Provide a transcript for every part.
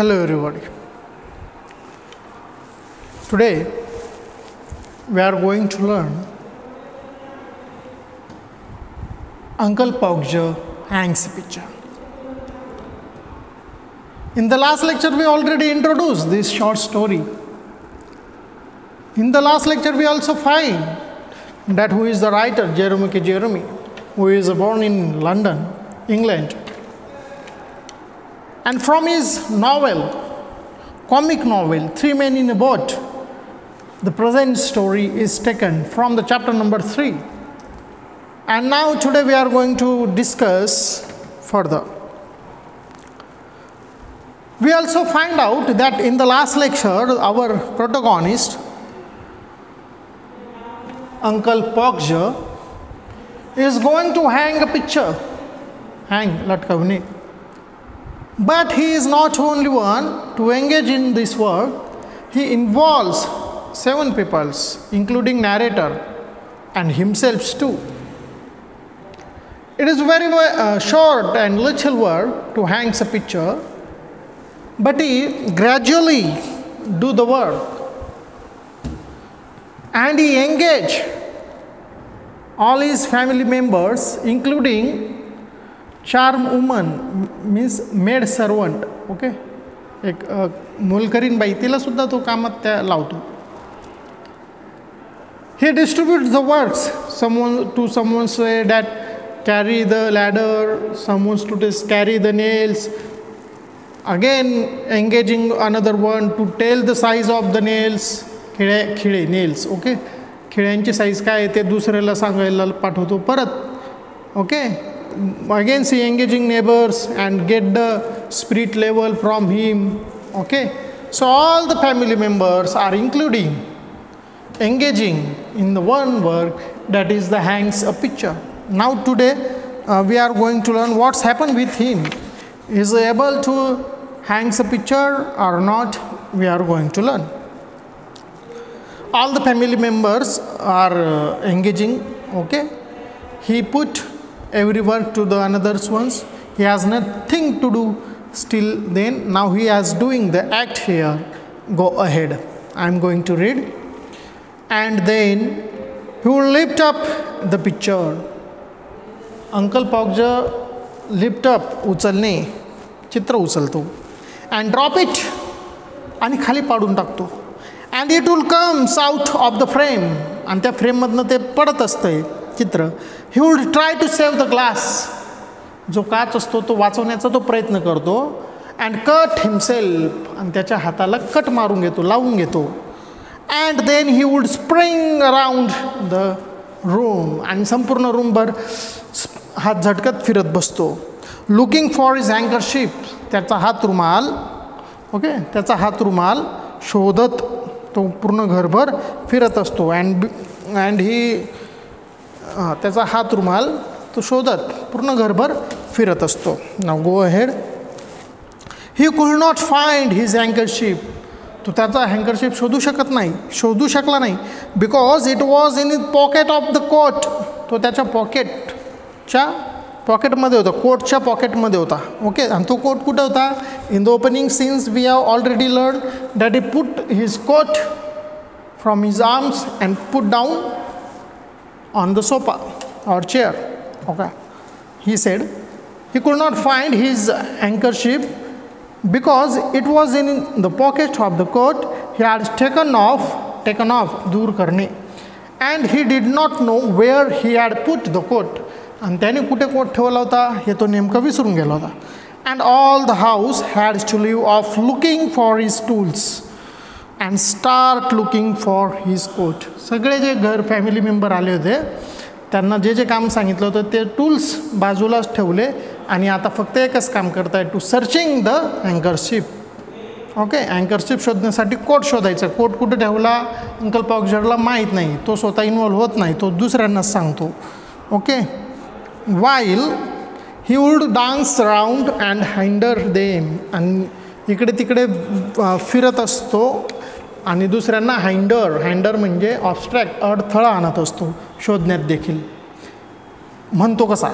Hello, everybody. Today, we are going to learn Uncle Pogja hangs picture. In the last lecture, we already introduced this short story. In the last lecture, we also find that who is the writer, Jeremy K. Jeremy, who is born in London, England. And from his novel, comic novel, Three Men in a Boat, the present story is taken from the chapter number three. And now, today, we are going to discuss further. We also find out that in the last lecture, our protagonist, Uncle Pogja, is going to hang a picture. Hang, latkavne. But he is not only one to engage in this work, he involves seven peoples, including narrator and himself too. It is very uh, short and little work to hang a picture, but he gradually do the work and he engage all his family members, including charwoman means maid servant okay एक मोलकरीन बाई तिलासुद्धा तो कामात त्या लावतो. हे distribute the works someone to someone way that carry the ladder someones to this carry the nails again engaging another one to tell the size of the nails खिळे खिळे नेल्स ओके खिळ्यांची साईज काय आहे ते दुसऱ्याला सांगायला पाठवतो परत okay again see engaging neighbors and get the spirit level from him okay? So all the family members are including engaging in the one work that is the hangs a picture. Now today uh, we are going to learn what's happened with him. Is able to hangs a picture or not? We are going to learn. All the family members are uh, engaging okay? He put every work to the another's ones he has nothing to do still then now he is doing the act here go ahead i am going to read and then he will lift up the picture uncle pogja lift up उचलणे चित्र उचलतो and drop it आणि खाली पाडून टाकतो and it will comes out of the frame आणि त्या फ्रेममधनं ते पडत असतंय चित्र He would try to save the glass जो काच असतो तो वाचवण्याचा तो प्रयत्न करतो. अँड कट हिमसेल्फ आणि त्याच्या हाताला कट मारून घेतो लावून घेतो. And then he would spring around the room आणि संपूर्ण रूमभर हात झटकत फिरत बसतो. लुकिंग फॉर इज अँकरशिप त्याचा हात रुमाल. ओके त्याचा हात रुमाल शोधत तो पूर्ण घरभर फिरत असतो. अँड अँड ही त्याचा हात रुमाल तो शोधत पूर्ण घरभर फिरत असतो. नाव गो head he could not find his अँकरशिप तो त्याचा हँकरशिप शोधू शकत नाही शोधू शकला नाही. Because it was in its pocket of the coat तो त्याच्या पॉकेटच्या पॉकेटमध्ये होता कोटच्या पॉकेटमध्ये होता. ओके आणि तो कोट कुठं होता? In the opening scenes we have already learn that he put his coat from his arms and put down on the sofa or chair. Okay. He said he could not find his handkerchief because it was in the pocket of the coat he had taken off, taken off, dur karne. And he did not know where he had put the coat. आणि त्याने कुठे coat ठेवला होता हे तो नेमका विसरून गेला होता and all the house had to leave off looking for his tools and start looking for his coat सगळे जे घर फॅमिली मेंबर आले होते त्यांना जे जे काम सांगितलं होतं ते टूल्स बाजूलाच ठेवले आणि आता फक्त एकच काम करताय to searching the anchorship okay anchorship शोधण्यासाठी कोट शोधायचा. कोट कुठे ठेवला अंकल पॉक्झरला माहीत नाही. तो स्वतः इन्वॉल्व होत नाही तो दुसऱ्यांनाच सांगतो. Okay while he would dance round and hinder them आणि इकडे तिकडे फिरत असतो आणि दुसऱ्यांना हँडर हँडर म्हणजे ऑबस्ट्रॅक्ट अडथळा आणत असतो शोधण्यात देखील. म्हणतो कसा?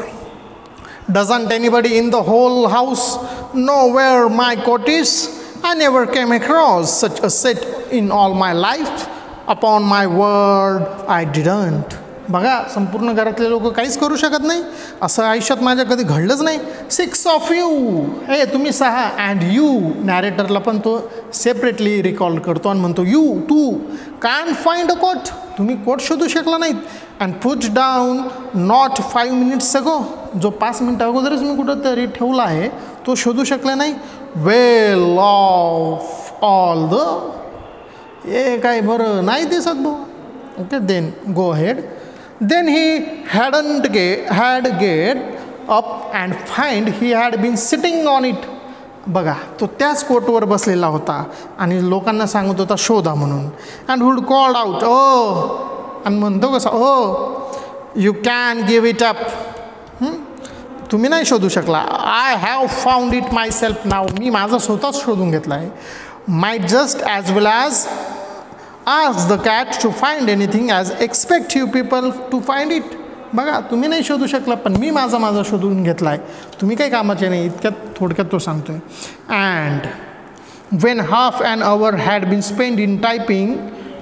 Doesn't anybody in the whole house know where my coat is I never came across such a set in all my life upon my word I didn't बघा संपूर्ण घरातले लोक काहीच करू शकत नाही. असं आयुष्यात माझ्या कधी घडलंच नाही. सिक्स ऑफ यू हे तुम्ही सहा. अँड यू नॅरेटरला पण तो सेपरेटली रिकॉल करतो आणि म्हणतो यू तू कॅन फाइंड अ कोट तुम्ही कोट शोधू शकला नाहीत. And put down not five minutes ago जो पाच मिनटं अगोदरच मी कुठंतरी ठेवला आहे तो शोधू शकला नाही. Well of all the a काय बरं नाही दिसत भाऊ. Okay then go head then he hadn't get had get up and find he had been sitting on it बघा तो त्याच कोटवर बसलेला होता आणि लोकांना सांगत होता शोधा म्हणून and who'd called out oh आणि म्हणतो कसा oh you can give it up तुम्ही नाही शोधू शकला I have found it myself नाव मी माझा स्वतःच शोधून घेतला आहे my just as well as ask the cat to find anything as expect you people to find it बघा तुम्ही नाही शोधू शकला पण मी माझा माझा शोधून घेतला आहे तुम्ही काही कामाचे नाही इतक्यात थोडक्यात तो सांगतो आहे and when half and hour had been spend in typing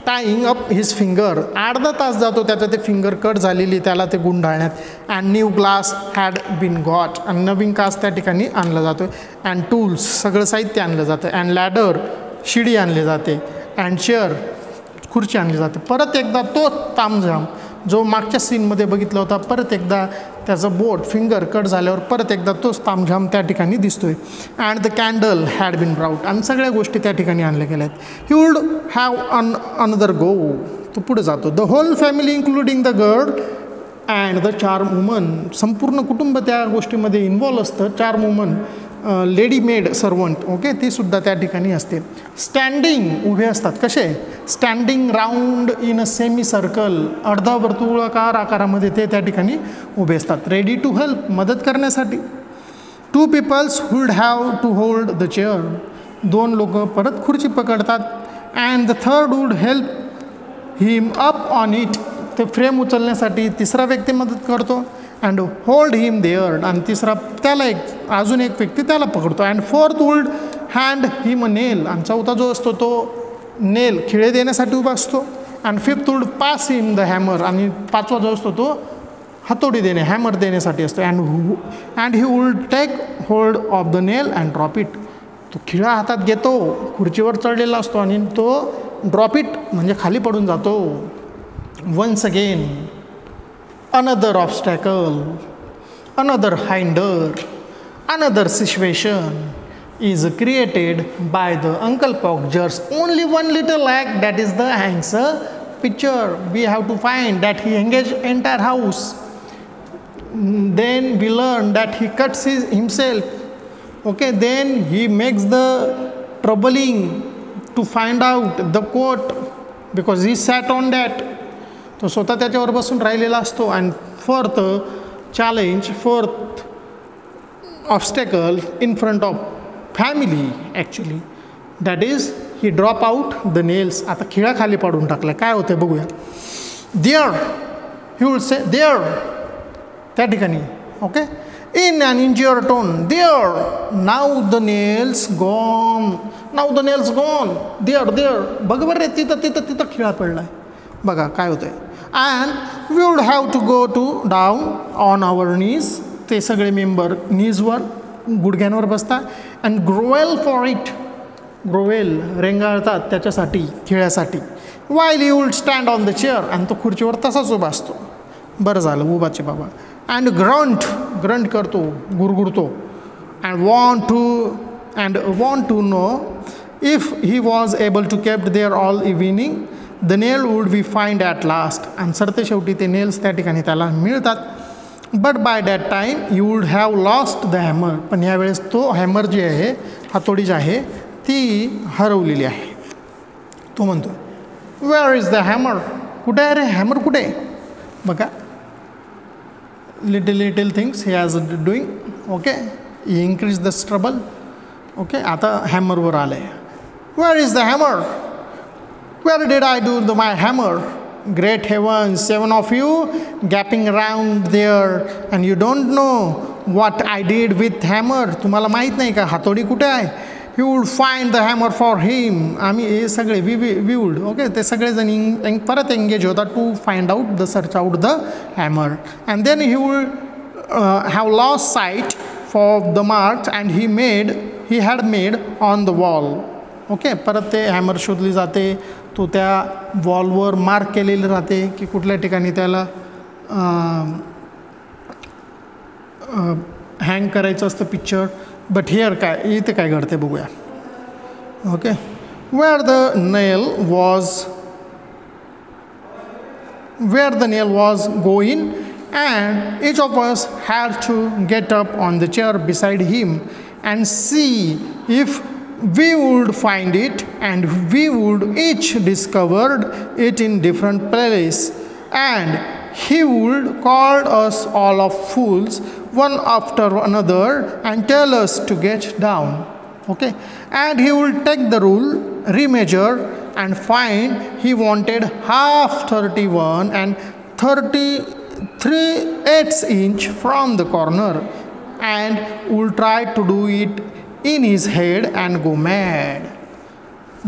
tying up his finger अर्धा तास जातो त्याचं ते फिंगर कट झालेली त्याला ते गुंडाळण्यात. And new glass had been got आणि नवीन कास त्या ठिकाणी आणला जातो अँड टूल्स सगळं साहित्य आणलं जातं. अँड लॅडर शिडी आणली जाते. अँड चेअर खुर्ची आणली जाते. परत एकदा तो तामझाम जो मागच्या सीनमध्ये बघितला होता परत एकदा त्याचं बोट फिंगर कट झाल्यावर परत एकदा तोच तामझाम त्या ठिकाणी दिसतो आहे and the candle had been brought आणि सगळ्या गोष्टी त्या ठिकाणी आणल्या गेल्या आहेत. He would have an another go तो पुढे जातो. The whole family including the girl and the charwoman संपूर्ण कुटुंब त्या गोष्टीमध्ये इन्वॉल्व असतं. Charwoman lady maid servant okay ती सुद्धा त्या ठिकाणी असते. स्टँडिंग उभे असतात. कसे? Standing round in a semi circle अर्धा वर्तुळाकार आकारामध्ये ते त्या ठिकाणी उभे असतात. रेडी टू हेल्प मदत करण्यासाठी. Two peoples would have to hold the chair दोन लोक परत खुर्ची पकडतात. And the third would help him up on it ते फ्रेम उचलण्यासाठी तिसरा व्यक्ती मदत करतो. अँड होल्ड हिम देअर्ड आणि तिसरा त्याला एक अजून एक व्यक्ती त्याला पकडतो. And fourth would hand him nail आणि चौथा जो असतो तो नेल खिळे देण्यासाठी उभा असतो. And fifth would pass him the hammer आणि पाचवा जो असतो तो हातोडी देणे हॅमर देण्यासाठी असतो. And and he would take hold of the nail and drop it तो खिळा हातात घेतो खुर्चीवर चढलेला असतो आणि तो ड्रॉप इट म्हणजे खाली पडून जातो. Once again another obstacle, another hinder, another situation is created by the Uncle Pogger's only one little act that is the answer picture. We have to find that he engaged entire house. Then we learn that he cuts his himself. Okay, then he makes the troubling to find out the coat because he sat on that तो स्वतः त्याच्यावर बसून राहिलेला असतो. And fourth challenge fourth obstacle in front of family actually that is he drop out the nails आता खिळा खाली पाडून टाकला काय होतं बघूया. There he would say there त्या ठिकाणी okay in an injured tone there now the nails gone now the nails gone there there बघ बरं रे तिथं तिथं तिथं खिळा पडला आहे बघा काय होतं आहे and we would have to go to down on our knees ते सगळे मेंबर नीजवर गुडघ्यांवर बसतात and grovel for it grovel रेंगाळतात त्याच्यासाठी खेळासाठी while you would stand on the chair आणि तो खुर्चीवर तसाच उभा असतो बरं झालं उभाचे बाबा अँड ग्रंट ग्रंट करतो गुरगुरतो and want to and want to know if he was able to kept there all evening the nail would we find at last आणि सरते शेवटी ते नेल्स त्या ठिकाणी त्याला मिळतात but by that time you would have lost the hammer पण यावेळेस तो हॅमर जी आहे हातोडी जी आहे ती हरवलेली आहे तो म्हणतो वेअर इज द हॅमर कुठे आहे रे हॅमर कुठे बघा little little things he as doing okay increase the trouble okay आता हॅमरवर आलं आहे where is the hammer Where did I do the, my hammer? Great heavens, seven of you gapping around there, and you don't know what I did with hammer. तुम्हाला माहीत नाही का हातोडी कुठे आहे he would find the hammer for him आम्ही हे सगळे we we we would okay ते सगळेजण इंग एंग परत एंगेज होतात to find out the search out the hammer and then he would have loss sight for the marks and he made he had made on the wall okay परत ते hammer शोधली जाते तो त्या वॉलवर मार्क केलेली राहते की कुठल्या ठिकाणी त्याला हँग करायचं असतं पिक्चर बट हिअर काय इथे काय घडते बघूया. Okay where the nail was where the nail was going and each of us had to get up on the chair beside him and see if we would find it and we would each discovered it in different place and he would call us all of fools one after another and tell us to get down. Okay? And he will take the rule remeasure and find he wanted half 31 and 33 eighths inch from the corner and will try to do it in his head and go mad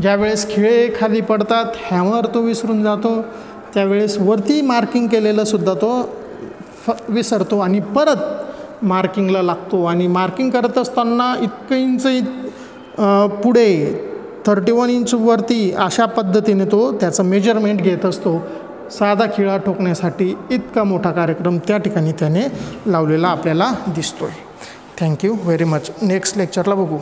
ज्यावेळेस खिळे खाली पडतात hammer तो विसरून जातो. त्यावेळेस वरती marking केलेलं सुद्धा तो फ विसरतो आणि परत मार्किंगला लागतो. आणि मार्किंग करत असताना इतकं इंच इत पुढे थर्टी वन इंचवरती अशा पद्धतीने तो त्याचं मेजरमेंट घेत असतो. साधा खिळा ठोकण्यासाठी इतका मोठा कार्यक्रम त्या ठिकाणी त्याने लावलेला आपल्याला दिसतो आहे thank you very much next लेक्चरला बघू.